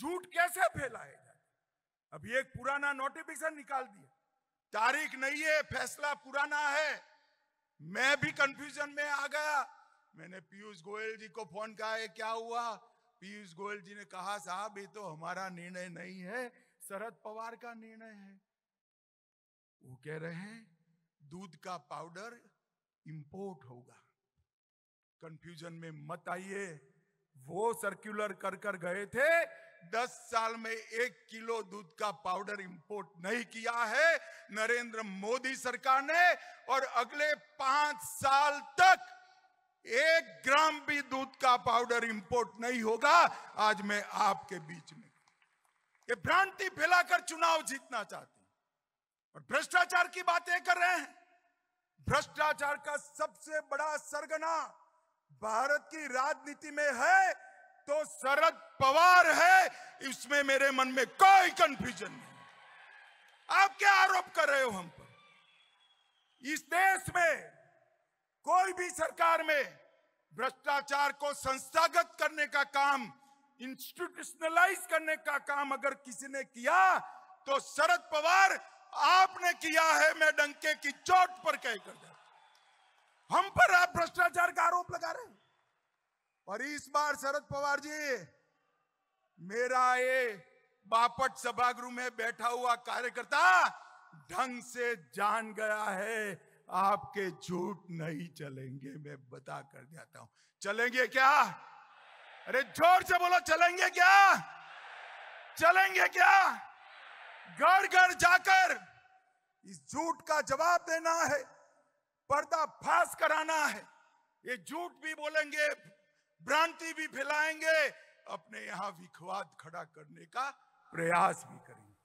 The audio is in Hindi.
झूठ कैसे फैलाए जाए अभी एक पुराना नोटिफिकेशन निकाल दिया। तारीख नहीं है, फैसला पुराना है। मैं भी कंफ्यूजन में आ गया। मैंने पीयूष गोयल जी को फ़ोन कहा है क्या हुआ? पीयूष गोयल जी ने कहा, साहब, ये तो हमारा निर्णय नहीं है। शरद पवार का निर्णय है। वो कह रहे हैं, दूध का पाउडर इंपोर्ट होगा। कंफ्यूजन में मत आइए। वो सर्कुलर कर कर गए थे दस साल में एक किलो दूध का पाउडर इंपोर्ट नहीं किया है, नरेंद्र मोदी सरकार ने, और अगले पाँच साल तक एक ग्राम भी दूध का पाउडर इंपोर्ट नहीं होगा। आज मैं आपके बीच में ये भ्रांति फैलाकर चुनाव जीतना चाहते हैं। और भ्रष्टाचार की बातें कर रहे हैं। भ्रष्टाचार का सबसे बड़ा सरगना भारत की राजनीति में है। तो शरद पवार है, इसमें मेरे मन में कोई कंफ्यूजन नहीं। आप क्या आरोप कर रहे हो हम पर? इस देश में, कोई भी सरकार में भ्रष्टाचार को संस्थागत करने का काम इंस्टीट्यूशनलाइज करने का काम अगर किसी ने किया तो शरद पवार आपने किया है, मैं डंके की चोट पर कह कर हम पर आप भ्रष्टाचार का आरोप लगा रहे हैं और इस बार शरद पवार जी, मेरा ये बापट सभागृह में बैठा हुआ कार्यकर्ता ढंग से जान गया है, आपके झूठ नहीं चलेंगे, मैं बता कर जाता हूँ। चलेंगे क्या? अरे ज़ोर से बोलो, चलेंगे क्या? चलेंगे क्या? घर घर जाकर इस झूठ का जवाब देना है पर्दा फाश कराना है। ये झूठ भी बोलेंगे भ्रांति भी फैलाएँगे अपने यहाँ विखवाद खड़ा करने का प्रयास भी करेंगे।